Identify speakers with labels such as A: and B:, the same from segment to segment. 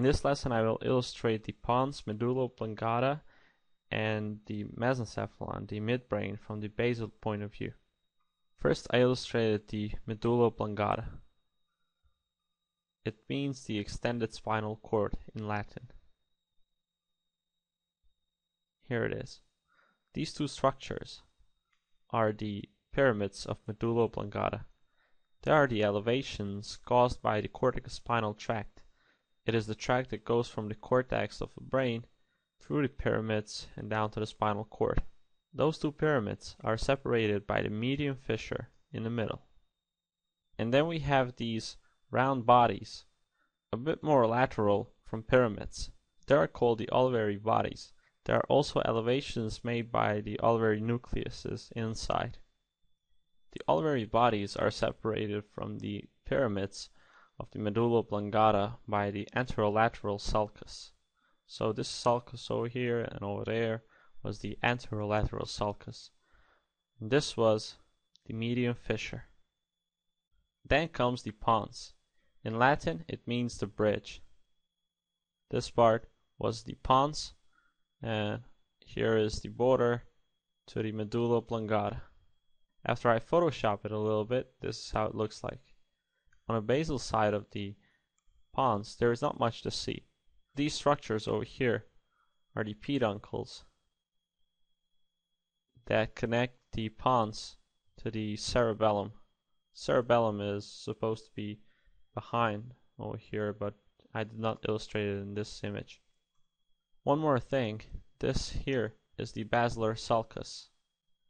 A: In this lesson I will illustrate the pons, medulla oblongata, and the mesencephalon, the midbrain, from the basal point of view. First I illustrated the medulla oblongata. It means the extended spinal cord in Latin. Here it is. These two structures are the pyramids of medulla oblongata. They are the elevations caused by the corticospinal tract. It is the tract that goes from the cortex of the brain through the pyramids and down to the spinal cord. Those two pyramids are separated by the median fissure in the middle. And then we have these round bodies, a bit more lateral from pyramids. They are called the olivary bodies. There are also elevations made by the olivary nucleuses inside. The olivary bodies are separated from the pyramids of the medulla oblongata by the anterolateral sulcus. So this sulcus over here and over there was the anterolateral sulcus. And this was the median fissure. Then comes the pons. In Latin it means the bridge. This part was the pons and here is the border to the medulla oblongata. After I Photoshop it a little bit, this is how it looks like. On the basal side of the pons, there is not much to see. These structures over here are the peduncles that connect the pons to the cerebellum. Cerebellum is supposed to be behind over here, but I did not illustrate it in this image. One more thing, this here is the basilar sulcus.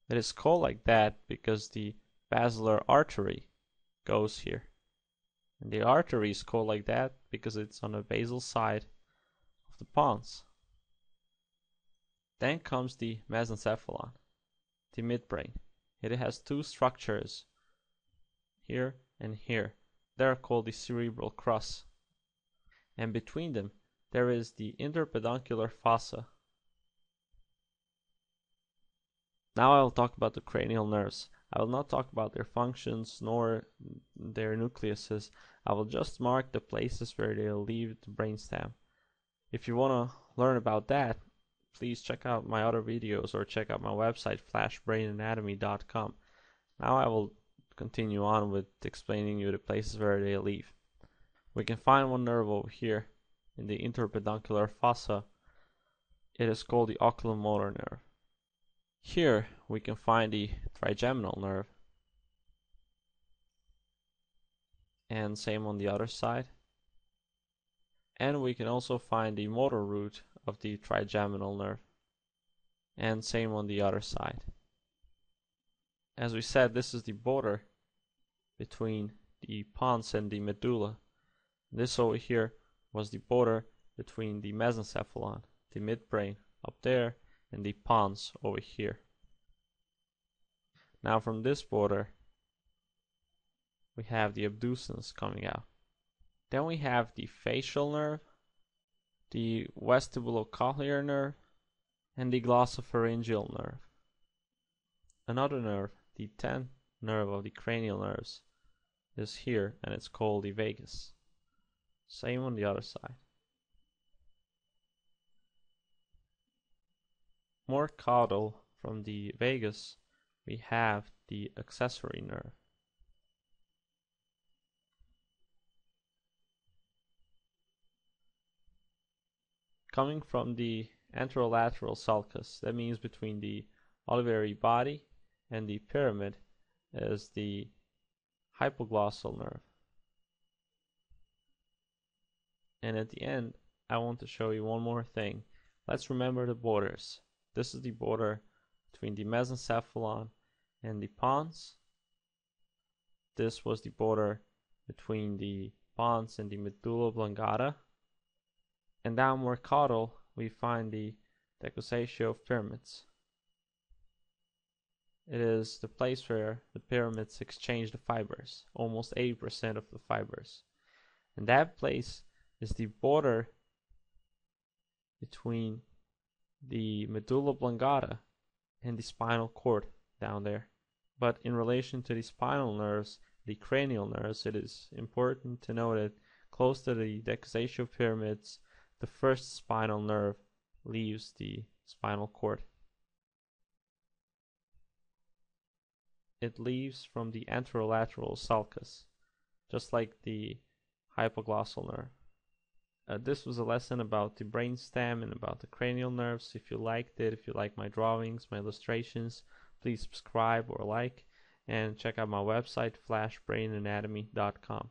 A: It is called like that because the basilar artery goes here. The artery is called like that because it's on the basal side of the pons. Then comes the mesencephalon, the midbrain. It has two structures, here and here. They are called the cerebral crus. And between them there is the interpeduncular fossa. Now I will talk about the cranial nerves. I will not talk about their functions nor their nucleuses. I will just mark the places where they'll leave the brainstem. If you want to learn about that, please check out my other videos or check out my website flashbrainanatomy.com. Now I will continue on with explaining you the places where they leave. We can find one nerve over here in the interpeduncular fossa. It is called the oculomotor nerve. Here we can find the trigeminal nerve. And same on the other side. And we can also find the motor root of the trigeminal nerve. And same on the other side. As we said, this is the border between the pons and the medulla. This over here was the border between the mesencephalon, the midbrain up there, and the pons over here. Now from this border, we have the abducens coming out. Then we have the facial nerve, the vestibulocochlear nerve, and the glossopharyngeal nerve. Another nerve, the 10th nerve of the cranial nerves, is here and it's called the vagus. Same on the other side. More caudal from the vagus, we have the accessory nerve. Coming from the anterolateral sulcus, that means between the olivary body and the pyramid, is the hypoglossal nerve. And at the end, I want to show you one more thing. Let's remember the borders. This is the border between the mesencephalon and the pons. This was the border between the pons and the medulla oblongata. And down more caudal, we find the decussatio pyramids. It is the place where the pyramids exchange the fibers, almost 80% of the fibers. And that place is the border between the medulla oblongata and the spinal cord down there. But in relation to the spinal nerves, the cranial nerves, it is important to know that close to the decussatio pyramids, the first spinal nerve leaves the spinal cord. It leaves from the anterolateral sulcus, just like the hypoglossal nerve. Uh, this was a lesson about the brainstem and about the cranial nerves. If you liked it, if you like my drawings, my illustrations, please subscribe or like and check out my website flashbrainanatomy.com.